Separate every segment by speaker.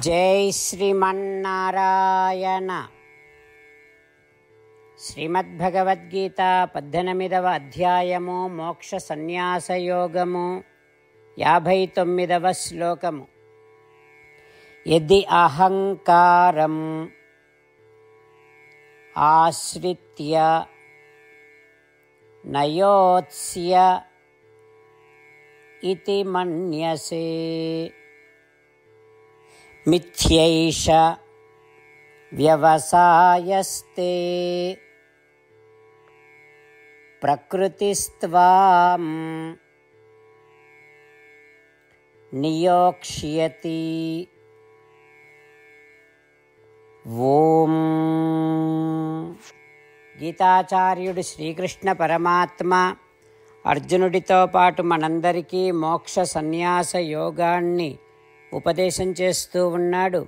Speaker 1: జై శ్రీమన్నారాయణ. శ్రీమద్భగవద్గీత పద్దెనిమిదవ అధ్యాయము మోక్ష సన్యాసయోగము యాభై తొమ్మిదవ శ్లోకము. ఎది అహంకారం ఆశ్రిత్య నయోత్స్య ఇది మన్యసే. మిథ్యైష వ్యవసాయస్తే ప్రకృతిస్త్వాం నియోక్ష్యతి ఓం గీతాచార్యుడు శ్రీకృష్ణ పరమాత్మ అర్జునుడితో పాటు మనందరికీ మోక్ష సన్యాస యోగాన్ని ఉపదేశం చేస్తూ ఉన్నాడు.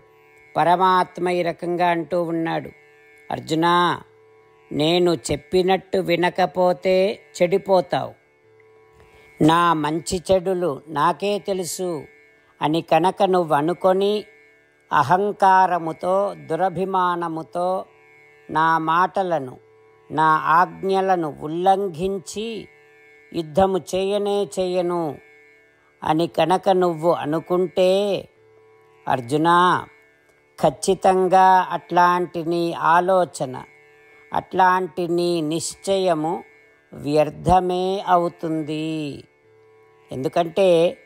Speaker 1: పరమాత్మ ఈ రకంగా అంటూ ఉన్నాడు. అర్జునా నేను చెప్పినట్టు వినకపోతే చెడిపోతావు. నా మంచి చెడులు నాకే తెలుసు అని కనుక నువ్వు అనుకొని అహంకారముతో దురభిమానముతో నా మాటలను నా ఆజ్ఞలను ఉల్లంఘించి యుద్ధము చేయనే చేయను. అని కనుక నువ్వు అనుకుంటే అర్జునా ఖచ్చితంగా అట్లాంటి నీ ఆలోచన అట్లాంటి నీ నిశ్చయము వ్యర్థమే అవుతుంది. ఎందుకంటే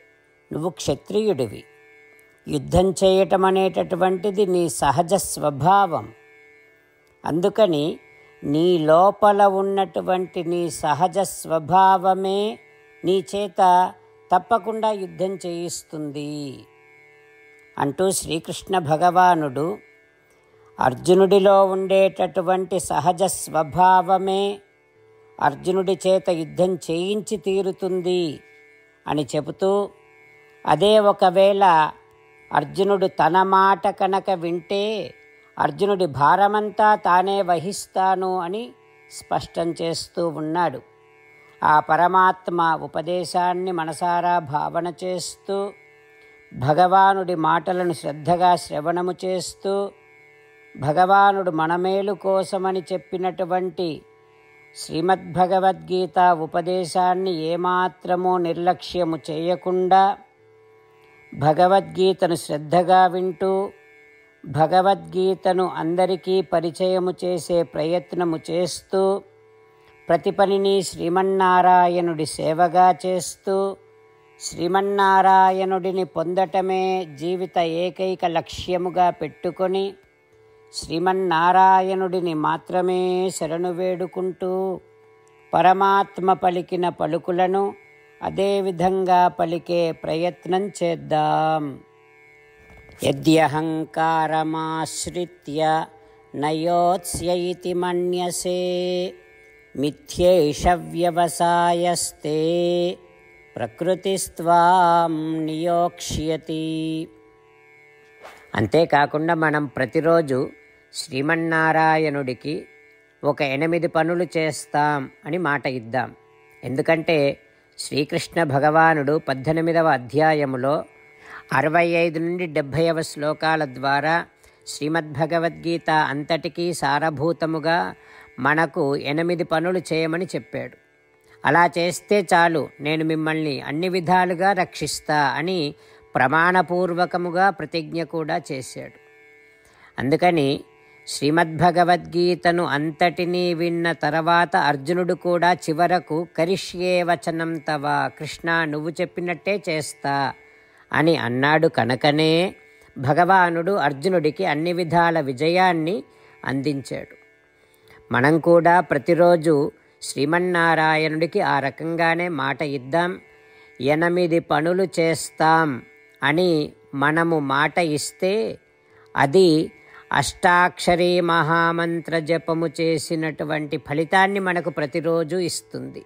Speaker 1: నువ్వు క్షత్రియుడివి. యుద్ధం చేయటం అనేటటువంటిది నీ సహజ స్వభావం. అందుకని నీ లోపల ఉన్నటువంటి నీ సహజ స్వభావమే నీ చేత తప్పకుండా యుద్ధం చేయిస్తుంది అంటూ శ్రీకృష్ణ భగవానుడు అర్జునుడిలో ఉండేటటువంటి సహజ స్వభావమే అర్జునుడి చేత యుద్ధం చేయించి తీరుతుంది అని చెబుతూ అదే ఒకవేళ అర్జునుడు తన మాట కనుక వింటే అర్జునుడి భారమంతా తానే వహిస్తాను అని స్పష్టం చేస్తూ ఉన్నాడు. ఆ పరమాత్మ ఉపదేశాన్ని మనసారా భావన చేస్తూ భగవానుడి మాటలను శ్రద్ధగా శ్రవణము చేస్తూ భగవానుడు మనమేలు కోసమని చెప్పినటువంటి శ్రీమద్భగవద్గీత ఉపదేశాన్ని ఏమాత్రమూ నిర్లక్ష్యము చేయకుండా భగవద్గీతను శ్రద్ధగా వింటూ భగవద్గీతను అందరికీ పరిచయము చేసే ప్రయత్నము చేస్తూ ప్రతి పనిని శ్రీమన్నారాయణుడి సేవగా చేస్తూ శ్రీమన్నారాయణుడిని పొందటమే జీవిత ఏకైక లక్ష్యముగా పెట్టుకొని శ్రీమన్నారాయణుడిని మాత్రమే శరణు వేడుకుంటూ పరమాత్మ పలికిన పలుకులను అదేవిధంగా పలికే ప్రయత్నం చేద్దాం. యద్యహంకారమాశ్రిత్య నయోత్స్య మన్యసే. మిథ్యేష వ్యవసాయస్తే ప్రకృతిస్వాం నియోక్ష్యతి అంతేకాకుండా మనం ప్రతిరోజు శ్రీమన్నారాయణుడికి ఒక ఎనిమిది పనులు చేస్తాం అని మాట ఇద్దాం. ఎందుకంటే శ్రీకృష్ణ భగవానుడు పద్దెనిమిదవ అధ్యాయములో అరవై ఐదు నుండి డెబ్భైవ శ్లోకాల ద్వారా శ్రీమద్భగవద్గీత అంతటికీ సారభూతముగా మనకు ఎనిమిది పనులు చేయమని చెప్పాడు. అలా చేస్తే చాలు నేను మిమ్మల్ని అన్ని విధాలుగా రక్షిస్తా అని ప్రమాణపూర్వకముగా ప్రతిజ్ఞ కూడా చేశాడు. అందుకని శ్రీమద్భగవద్గీతను అంతటినీ విన్న తర్వాత అర్జునుడు కూడా చివరకు కరిష్యే వచనం తవ కృష్ణ నువ్వు చెప్పినట్టే చేస్తా అని అన్నాడు కనుకనే భగవానుడు అర్జునుడికి అన్ని విధాల విజయాన్ని అందించాడు. మనం కూడా ప్రతిరోజు శ్రీమన్నారాయణుడికి ఆ రకంగానే మాట ఇద్దాం. ఎనిమిది పనులు చేస్తాం అని మనము మాట ఇస్తే అది అష్టాక్షరీ మహామంత్ర జపము చేసినటువంటి ఫలితాన్ని మనకు ప్రతిరోజు ఇస్తుంది.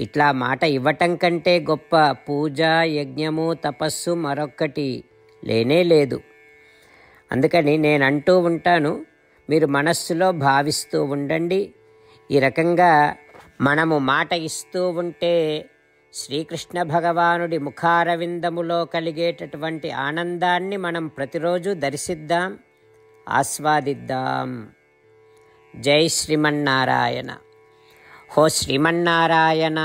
Speaker 1: ఇట్లా మాట ఇవ్వటం కంటే గొప్ప పూజ యజ్ఞము తపస్సు మరొక్కటి లేనే లేదు. అందుకని నేను అంటూ ఉంటాను మీరు మనస్సులో భావిస్తూ ఉండండి. ఈ రకంగా మనము మాట ఇస్తూ ఉంటే శ్రీకృష్ణ భగవానుడి ముఖారవిందములో కలిగేటటువంటి ఆనందాన్ని మనం ప్రతిరోజు దర్శిద్దాం ఆస్వాదిద్దాం. జై శ్రీమన్నారాయణ. హో శ్రీమన్నారాయణ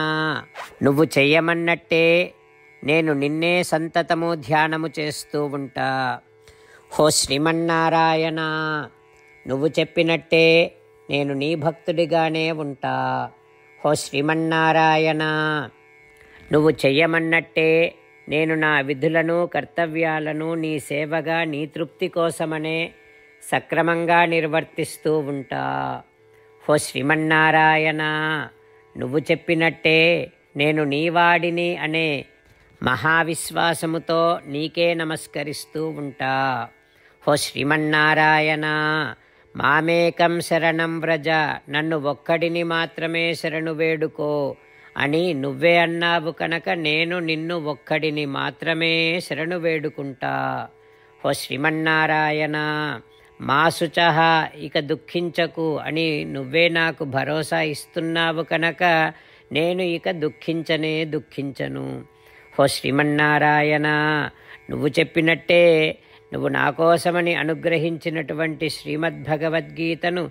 Speaker 1: నువ్వు చెయ్యమన్నట్టే నేను నిన్నే సంతతము ధ్యానము చేస్తూ ఉంటా. హో శ్రీమన్నారాయణ నువ్వు చెప్పినట్టే నేను నీ భక్తుడిగానే ఉంటా. హో శ్రీమన్నారాయణ నువ్వు చెయ్యమన్నట్టే నేను నా విధులను కర్తవ్యాలను నీ సేవగా నీ తృప్తి కోసమనే సక్రమంగా నిర్వర్తిస్తూ ఉంటా. హో శ్రీమన్నారాయణ నువ్వు చెప్పినట్టే నేను నీవాడిని అనే మహావిశ్వాసముతో నీకే నమస్కరిస్తూ ఉంటా. హో శ్రీమన్నారాయణ మామేకం శరణం వ్రజ నన్ను ఒక్కడిని మాత్రమే శరణు వేడుకో అని నువ్వే అన్నావు కనుక నేను నిన్ను ఒక్కడిని మాత్రమే శరణు వేడుకుంటా. ఓ శ్రీమన్నారాయణ మాసుచహ ఇక దుఃఖించకు అని నువ్వే నాకు భరోసా ఇస్తున్నావు కనుక నేను ఇక దుఃఖించనే దుఃఖించను. ఓ శ్రీమన్నారాయణ నువ్వు చెప్పినట్టే నువ్వు నా కోసమని అనుగ్రహించినటువంటి శ్రీమద్భగవద్గీతను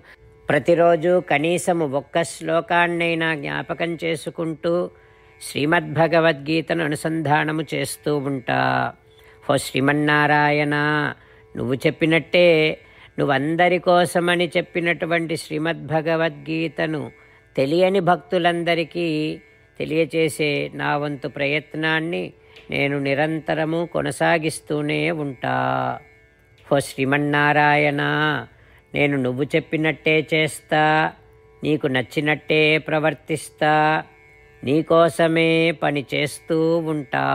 Speaker 1: ప్రతిరోజు కనీసము ఒక్క శ్లోకాన్నైనా జ్ఞాపకం చేసుకుంటూ శ్రీమద్భగవద్గీతను అనుసంధానము చేస్తూ ఉంటా. హో శ్రీమన్నారాయణ నువ్వు చెప్పినట్టే నువ్వందరి కోసమని చెప్పినటువంటి శ్రీమద్భగవద్గీతను తెలియని భక్తులందరికీ తెలియచేసే నా వంతు ప్రయత్నాన్ని నేను నిరంతరము కొనసాగిస్తూనే ఉంటా. హో శ్రీమన్నారాయణ నేను నువ్వు చెప్పినట్టే చేస్తా నీకు నచ్చినట్టే ప్రవర్తిస్తా నీకోసమే పని చేస్తూ ఉంటా.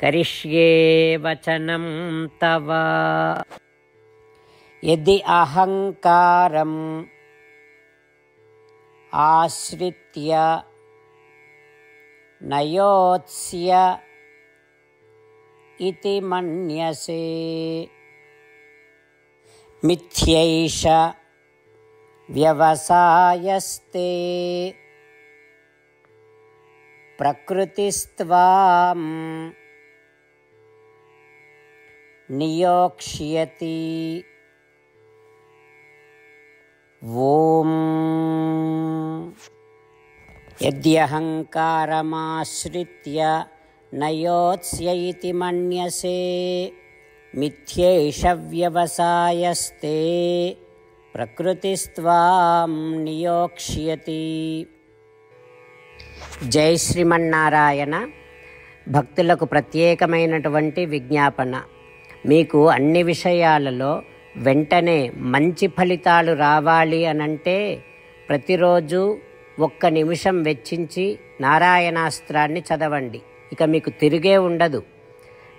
Speaker 1: కరిష్యే వచనం తవ. ఎది అహంకారం ఆశ్రిత్య నయోత్స్య इति मन्यसे। मिथ्यैष व्यवसायस्ते। प्रकृतिस्त्वां नियोक्ष्यति। ॐ यद्यहङ्कारमाश्रित्य नयोत्स्य इति मन्यसे मिथ्यैष व्यवसायस्ते ప్రకృతిస్వాం నియోక్ష్యతి జై శ్రీమన్నారాయణ భక్తులకు ప్రత్యేకమైనటువంటి విజ్ఞాపన మీకు అన్ని విషయాలలో వెంటనే మంచి ఫలితాలు రావాలి అనంటే ప్రతిరోజు ఒక్క నిమిషం వెచ్చించి నారాయణాస్త్రాన్ని చదవండి ఇక మీకు తిరిగే ఉండదు.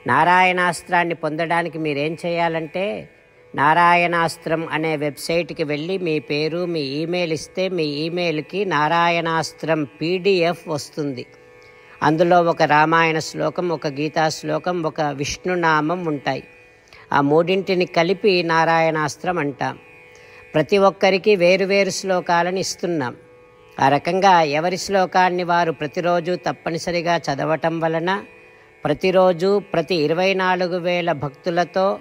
Speaker 1: నారాయణాస్త్రాన్ని పొందడానికి మీరేం చేయాలంటే నారాయణాస్త్రం అనే వెబ్సైట్కి వెళ్ళి మీ పేరు మీ ఈమెయిల్ ఇస్తే మీ ఈమెయిల్కి నారాయణాస్త్రం పీడిఎఫ్ వస్తుంది. అందులో ఒక రామాయణ శ్లోకం ఒక గీతా శ్లోకం ఒక విష్ణునామం ఉంటాయి. ఆ మూడింటిని కలిపి నారాయణాస్త్రం అంటాం. ప్రతి ఒక్కరికి వేరువేరు శ్లోకాలను ఇస్తున్నాం. ఆ రకంగా ఎవరి శ్లోకాన్ని వారు ప్రతిరోజు తప్పనిసరిగా చదవటం వలన ప్రతిరోజు ప్రతి ఇరవై నాలుగు వేల భక్తులతో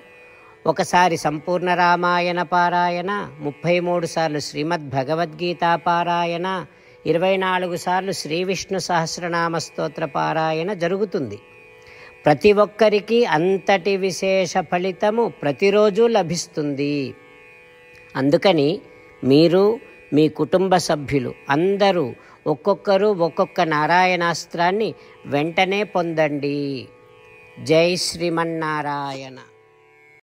Speaker 1: ఒకసారి సంపూర్ణ రామాయణ పారాయణ ముప్పై మూడు సార్లు శ్రీమద్ భగవద్గీత పారాయణ ఇరవై నాలుగు సార్లు శ్రీ విష్ణు సహస్రనామ స్తోత్ర పారాయణ జరుగుతుంది. ప్రతి ఒక్కరికి అంతటి విశేష ఫలితము ప్రతిరోజు లభిస్తుంది. అందుకని మీరు మీ కుటుంబ సభ్యులు అందరూ ఒక్కొక్కరు ఒక్కొక్క నారాయణాస్త్రాన్ని వెంటనే పొందండి. జై శ్రీమన్నారాయణ.